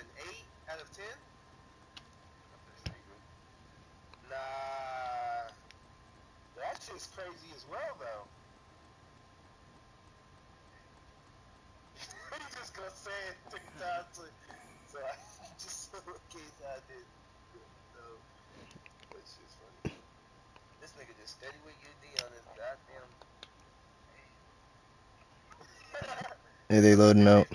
an 8 out of 10. Nah, that shit's crazy as well, though. He's just gonna say it three times, so I just in case I did. So, that's just funny. This nigga just steady with UD on his goddamn. hey, they loading out.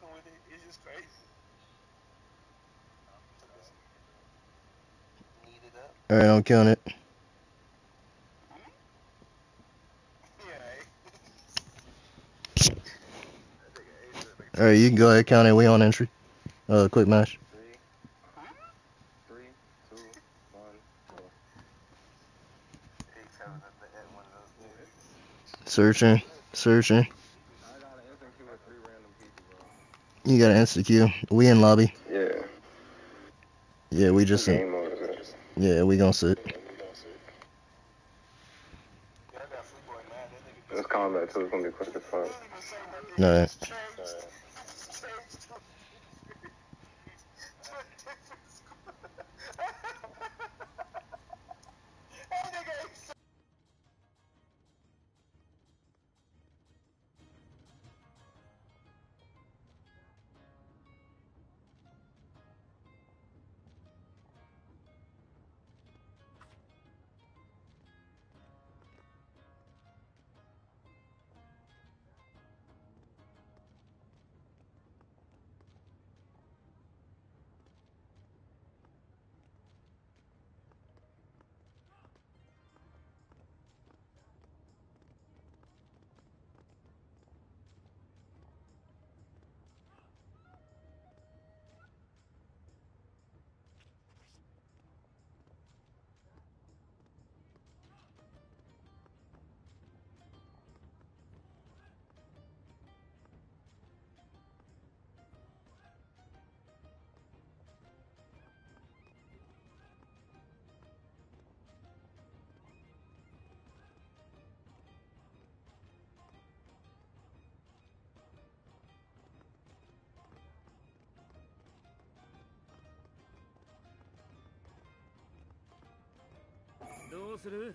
Nah, with it. It's just crazy. Eat it up. All right, I'm killing it. Yeah. That nigga ate that nigga. All right, you can go ahead, count it. We on entry. Uh, quick match. Three, three, two, one, go. He's having a- at one of those days. Searching, searching. I got an instant queue with three random people, bro. You got an insta queue. We in lobby. Yeah. Yeah, we just Game mode yeah, we gonna sit. Yeah, I got Free That This combat too is gonna be quick as fuck. He didn't even say nothing. No. どうする？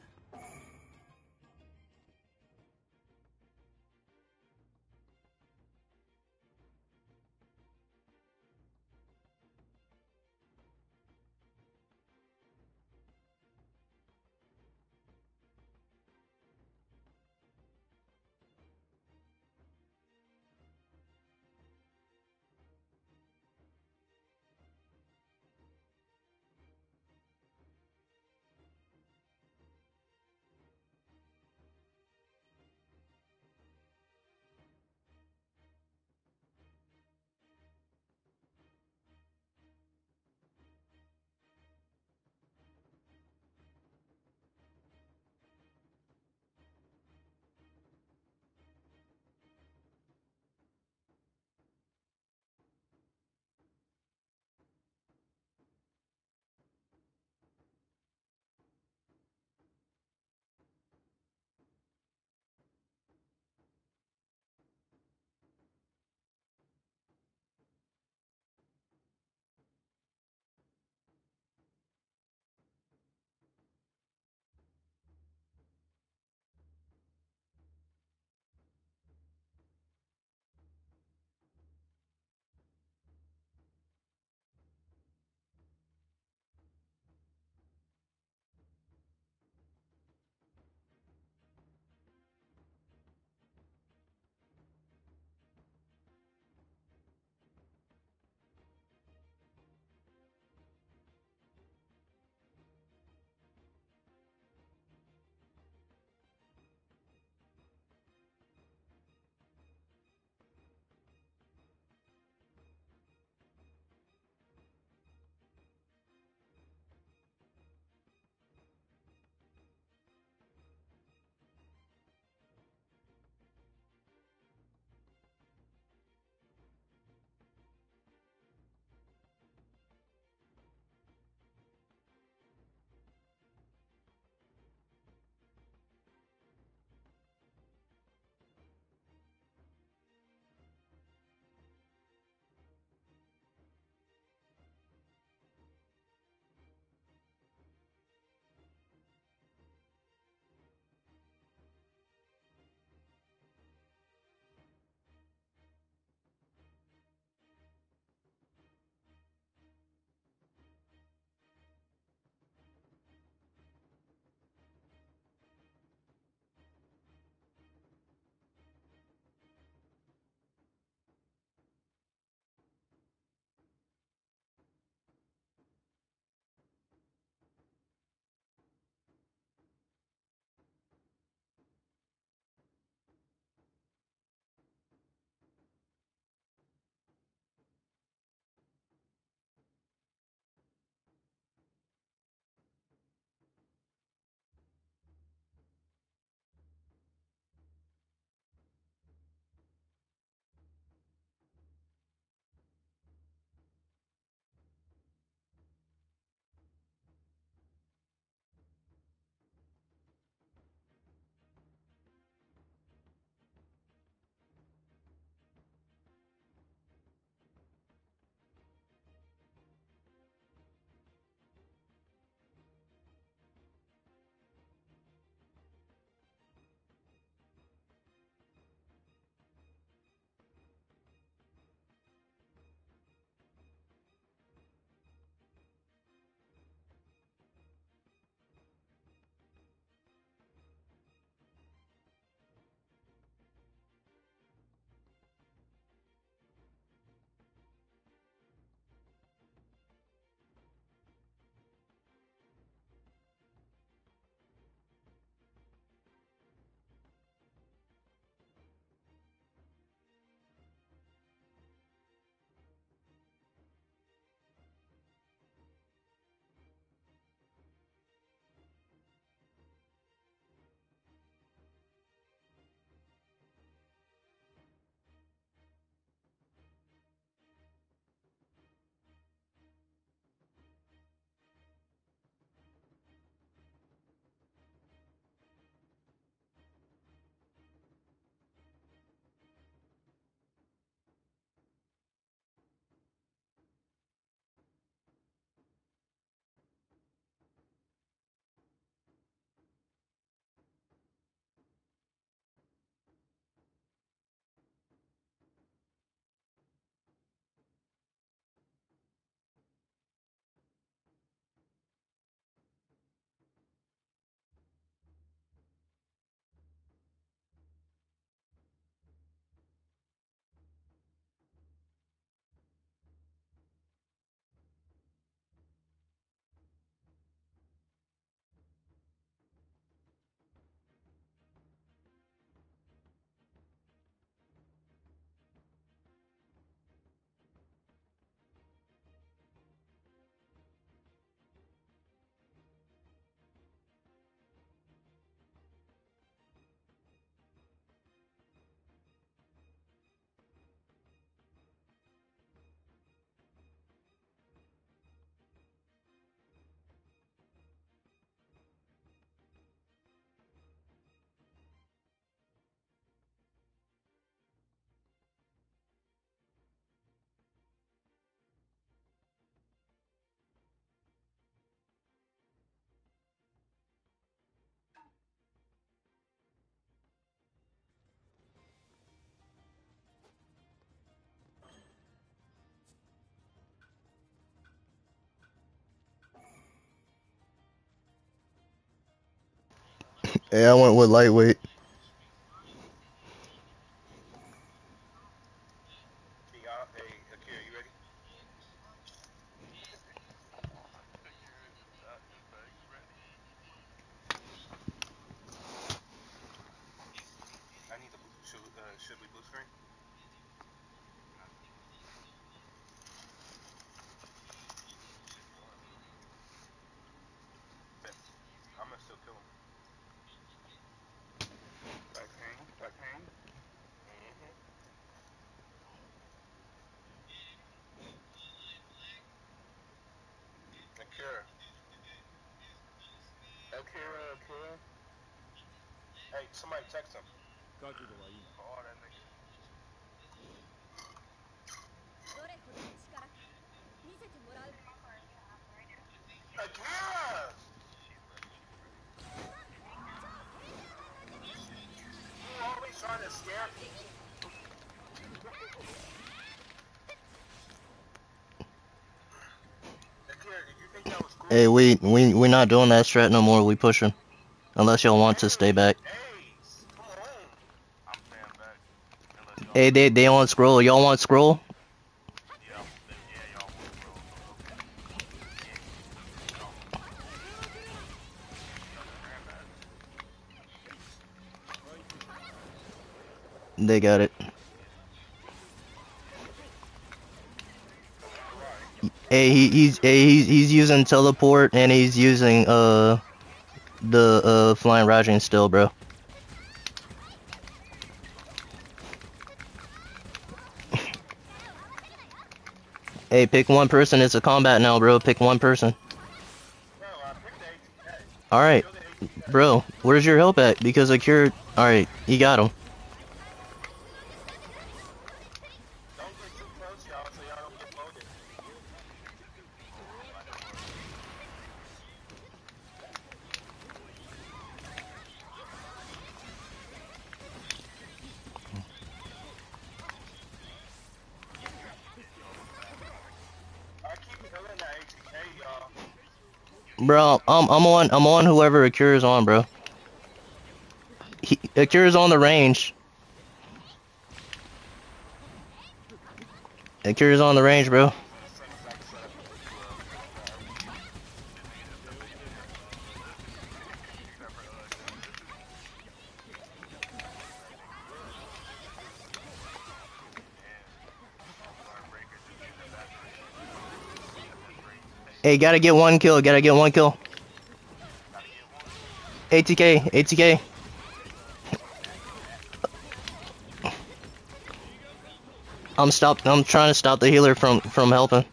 Hey, I went with lightweight. Can y'all, hey, Akira, you ready? Akira is not in fact ready. I need to, bo- should, uh, should we blue screen? I'm gonna still kill him. Back hang, back hang. Mm-hmm. Akira. Akira, Akira. Hey, somebody text him. 覚悟はいい Oh, Hey, we we we not doing that strat no more. We pushing, unless y'all want to stay back. Hey, they they on scroll. Y'all want scroll? yeah, I'm, yeah, y'all want to roll. Okay. Yeah. Y'all, y'all understand that. They got it. Hey, he, he's hey, he's he's using teleport and he's using uh the uh flying Raijin still, bro. Hey, pick one person. It's a combat now, bro. Pick one person. All right, bro. Where's your help at? Because I cured. All right, you got him. Don't get too close, y'all, so y'all don't get loaded. I keep killing that ATK, y'all. Bro, I'm I'm on I'm on whoever Akira's on, bro. He, Akira's on the range. Akira's on the range, bro. Gotta get one kill. Gotta get one kill. ATK, ATK. I'm stopped. I'm trying to stop the healer from from helping.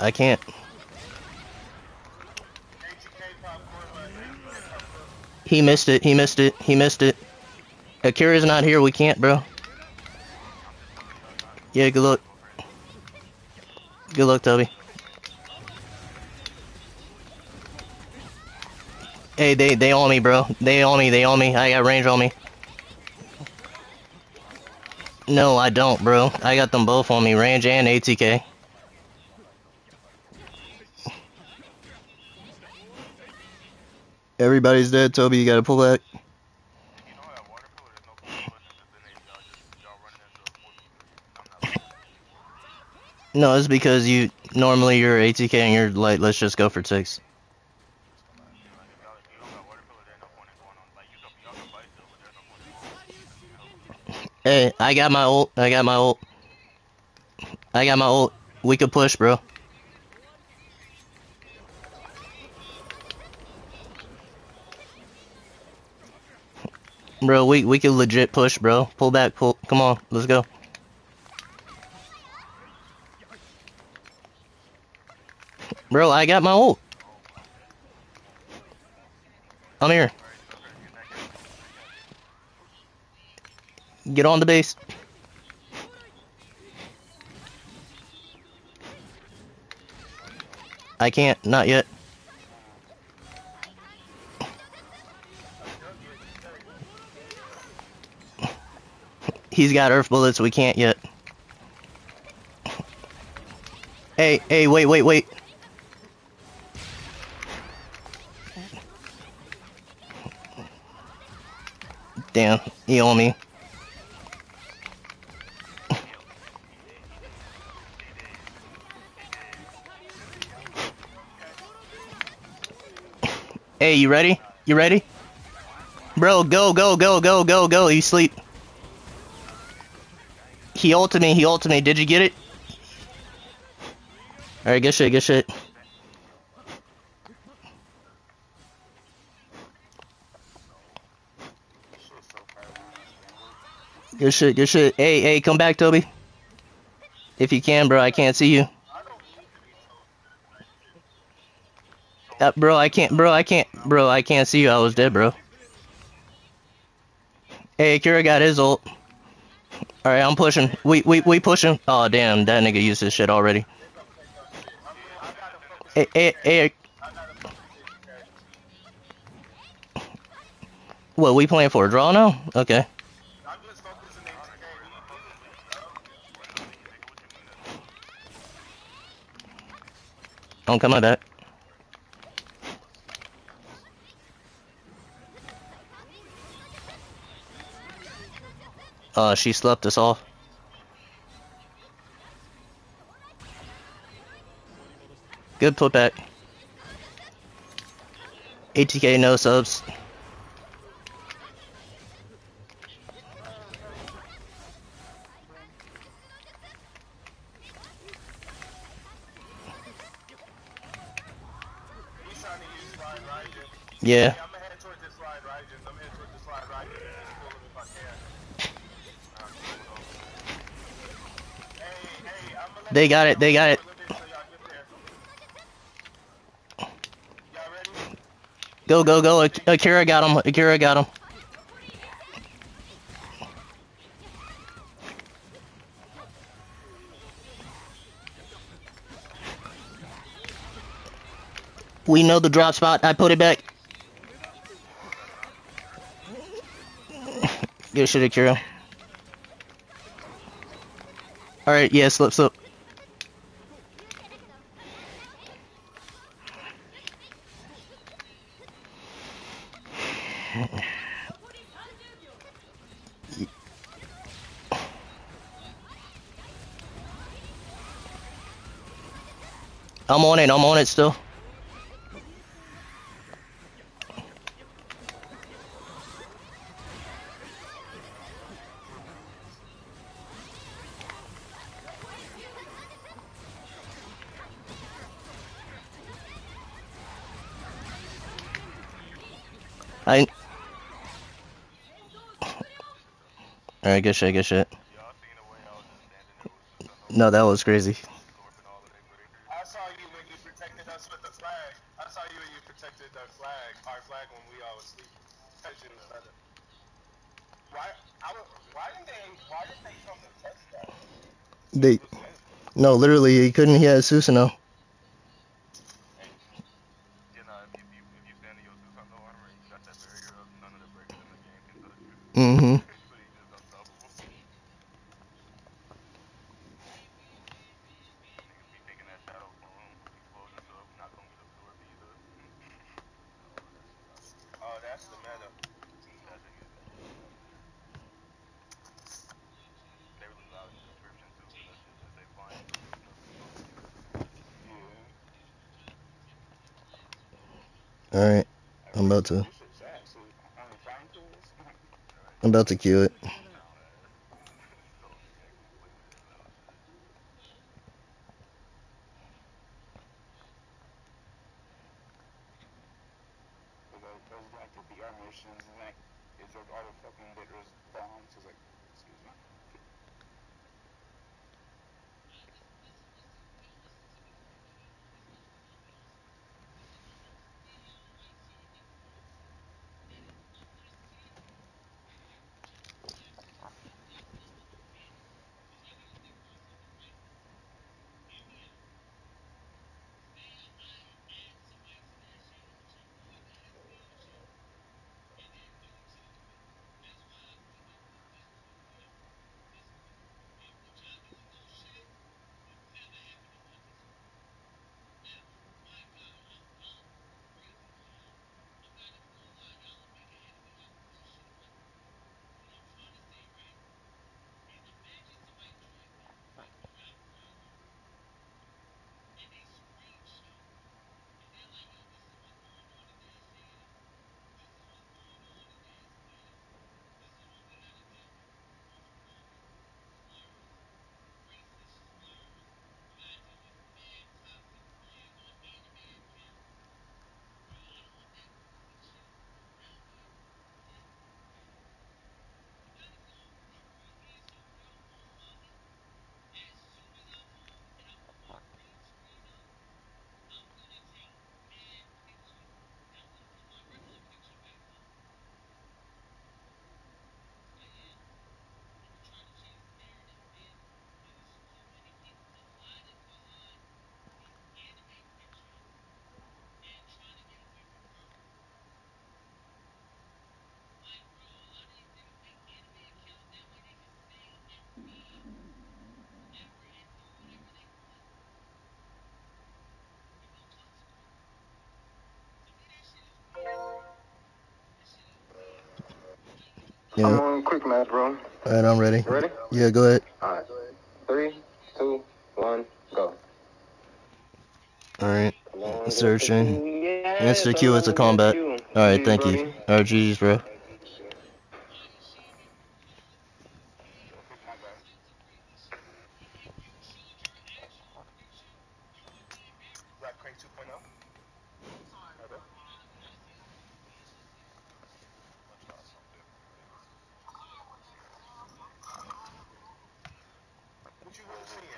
I can't. He missed it. He missed it. He missed it. Akira's not here. We can't, bro. Yeah, good luck. Good luck, Toby. Hey, they they on me, bro. They on me. They on me. I got range on me. No, I don't, bro. I got them both on me, range and ATK. Everybody's dead, Toby. You gotta pull back. You know that water cooler, there's no point pushing this in it. Y'all just, y'all running into a four people. I'm not No, it's because you normally you're ATK and you're like, let's just go for six. Hey, I got my ult. I got my ult. I got my ult. We could push, bro. Bro, we we could legit push, bro. Pull back, pull. Come on, let's go. Bro, I got my ult. I'm here. Get on the base. I can't, not yet. He's got earth bullets, we can't yet. Hey, hey, wait, wait, wait. Damn, he on me. Hey, you ready? You ready? Bro, go, go, go, go, go, go. You sleep. He ulted me, he ulted me. Did you get it? Alright, good shit, good shit. Shit's so far around this game. Good shit, good shit. Hey, hey, come back, Toby. If you can, bro, I can't see you. Uh, bro, I can't, bro, I can't, bro, I can't see you. I was dead, bro. Hey, Akira got his ult. Alright, I'm pushing. We, we, we pushing. Oh, damn, that nigga used his shit already. Hey, hey, hey, what, we playing for a draw now? Okay. I'm just focusing on I'm coming back. Uh, she slept us off. Good putback. ATK no subs. He's trying to use slide Raijin. Yeah. I'm gonna head towards this slide Raijin. I'm heading towards this slide Raijin. Just pull him if I can. Hey, hey, I'm gonna let They you got it, know they got it. for a little bit till y'all get there. Y'all? Go, go, go. Akira got him. Akira got him. We know the drop spot. I put it back. Good shit, Akira. Alright, yeah, slip, slip. I'm on it. I'm on it still. Alright, good shit, good shit. Y'all seen the way I was just standing there with the sun No, that was crazy. absorbing all of their breakers. I saw you when you protected us with the flag. I saw you when you protected the flag, our flag when we all. Cause you. Why? I why did they? Why did they come to test that? They. No, literally, he couldn't. He had Susanoo. You know, if you, if you, if you stand in your suit no armor, you got that barrier up, none of the breakers in the game can touch you. Mm hmm. but he's just unstoppable. Niggas be taking that shadow from him, explosion stuff, not gonna get absorbed either. Oh, that's the meta. That thing is They really loud in the description too, cause that shit just say flying breakers, else. Yeah. Alright. I'm about to. I'm about to kill it. Yeah. I'm on quick match, bro. Alright, I'm ready. You ready? Yeah, go ahead. Alright. Three, two, one, go. Alright. Come Searching. Yes, Mr. Q, it's a combat. Alright, thank you. Alright, GG's, bro. Black Crank 2.0. Okay. What you really seeing?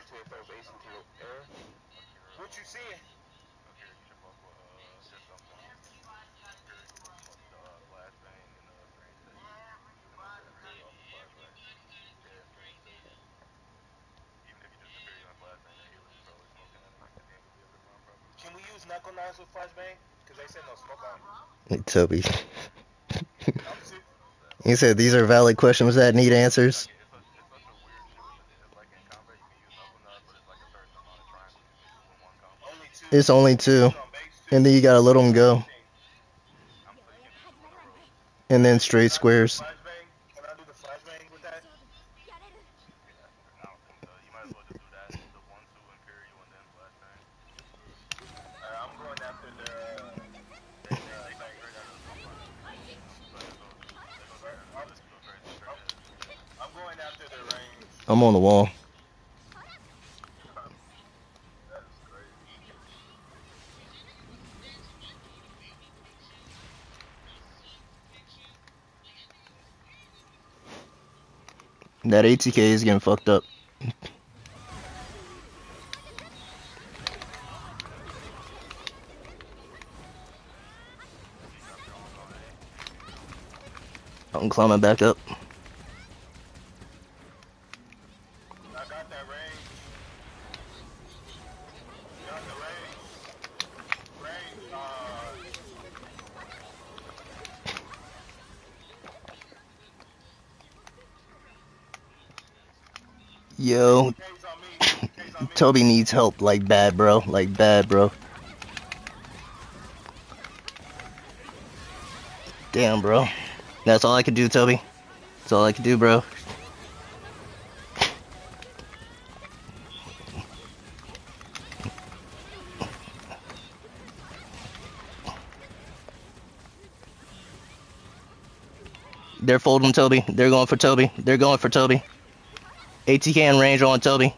What you seeing? Okay, you should fuck with, uh, just something. Fury, fuck the, uh, flashbang and, uh, strange state. And then Fury off the flashbang. Yeah, strange state. Even if you just Fury on flashbang, that healer is probably smoking that nigga, 'cause he ain't gonna be able to run properly. Can we use knuckle knives with flashbang? Cause they said no smoke on. Hey, Toby. I'm. He said these are valid questions that need answers. It's such, it's such a weird shit with it. It's like in combat, you can use knuckle knives, but it's like a certain amount of triangles you can do in one combo. Only two. It's only two. on base two. And then you gotta let them go. I'm so you can just do in a row. And then straight squares. ATK is getting fucked up. I'm climbing back up. I got that range. Got the range. Range, uh. Yo, K's on me. K's on me. Toby needs help like bad, bro. Like bad, bro. Damn, bro. That's all I can do, Toby. That's all I can do, bro. They're folding Toby. They're going for Toby. They're going for Toby. ATK and range on Toby.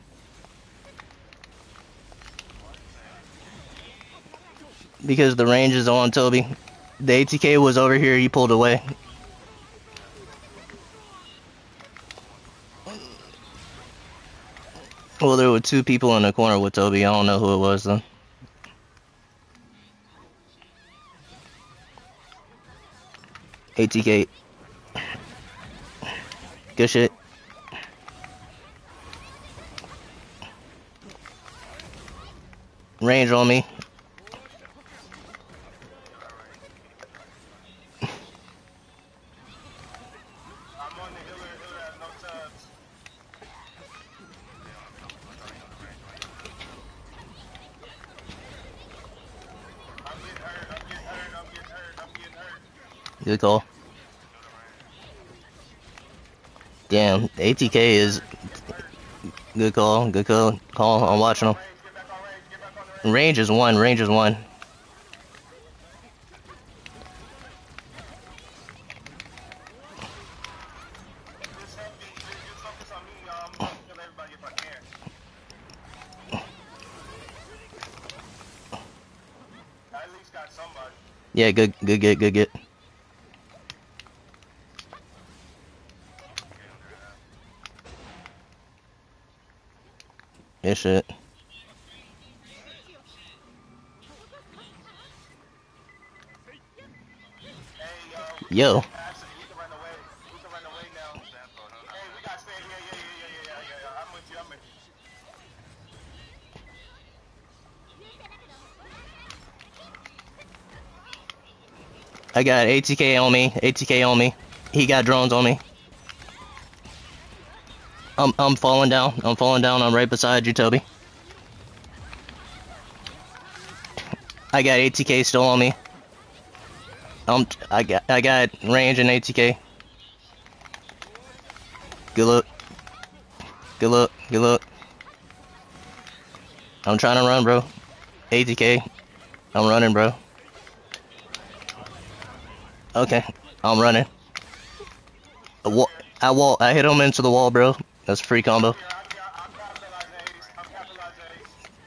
Because the range is on Toby. The ATK was over here, he pulled away. Well, there were two people in the corner with Toby. I don't know who it was though. ATK. Good shit. Range on me. I'm on the healer. Healer has no tubs. I'm getting hurt. I'm getting hurt. I'm getting hurt. I'm getting hurt. Good call. ATK is good call. Good call. Call. I'm watching him. Range, is one. Range is one. Yeah, good, good, Just good, focus on me, y'all. I'm gonna kill everybody if I can. I at least got somebody. Yeah, good. Good get. Good get. Yeah, shit. Hey, Yo. yo. Actually, we can run away. We can run away now. Hey, we got to stay. Yeah, yeah, yeah, yeah, yeah, yeah, yeah. I'm with you. I'm with you. I got ATK on me. ATK on me. He got drones on me. I'm I'm falling down. I'm falling down. I'm right beside you, Toby. I got ATK still on me. Um, I got I got range and ATK. Good luck. Good luck. Good luck. I'm trying to run, bro. ATK. I'm running, bro. Okay, I'm running. I wa- I wall. I hit him into the wall, bro. That's a free combo.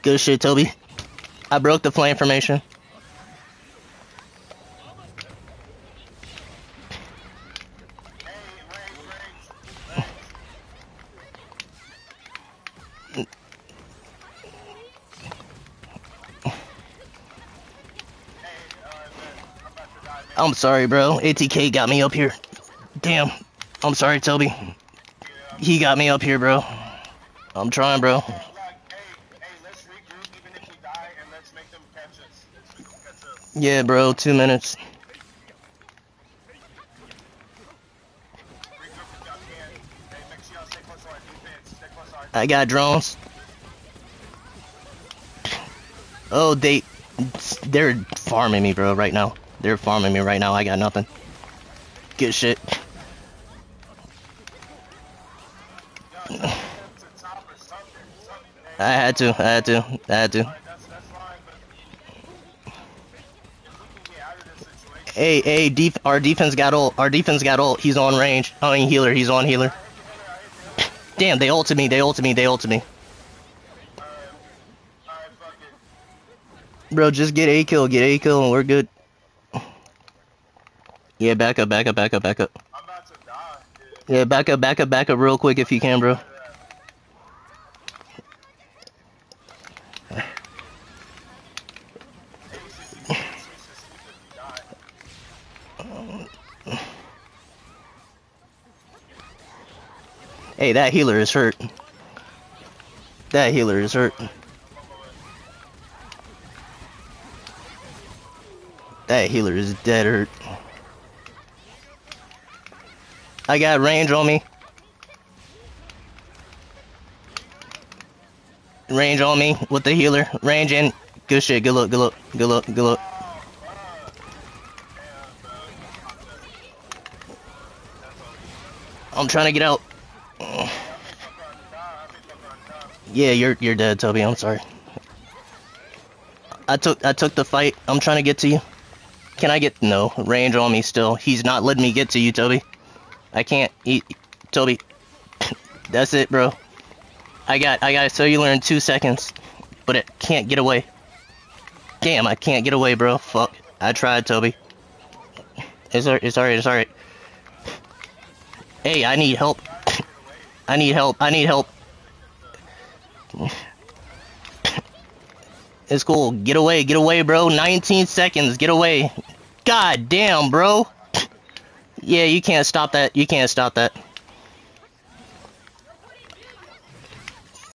Good shit, Toby. I broke the flame formation. I'm sorry, bro. ATK got me up here. Damn. I'm sorry, Toby. He got me up here, bro. I'm trying, bro. Yeah, bro. Two minutes. I got drones. Oh, they, they're farming me, bro. Right now, they're farming me right now. I got nothing. Good shit. Y'all take them to top or something. Something. Hey, I had to. I had to. I had to. Hey, hey, def- our defense got ult. Our defense got ult. He's on range. I mean healer. He's on healer. Damn, they ulted me. They ulted me. They ulted me. Bro, just get a kill. Get a kill, and we're good. Yeah, back up, back up, back up, back up. Yeah, back up, back up, back up, real quick if you can, bro. Hey, that healer is hurt. That healer is hurt. That healer is dead hurt. I got range on me. Range on me with the healer. Range in. Good shit. Good luck. Good luck. Good luck. Good luck. I'm trying to get out. Yeah, you're you're dead, Toby. I'm sorry. I took I took the fight. I'm trying to get to you. Can I get no range on me still? He's not letting me get to you, Toby. I can't eat Toby. That's it, bro. I got I got a cellular in two seconds, but it can't get away. Damn, I can't get away, bro. Fuck. I tried, Toby. It's alright. It's alright. It's alright. Hey, I need help. I need help. I need help. It's cool. Get away. Get away, bro. 19 seconds. Get away. God damn, bro. Yeah, you can't stop that. You can't stop that.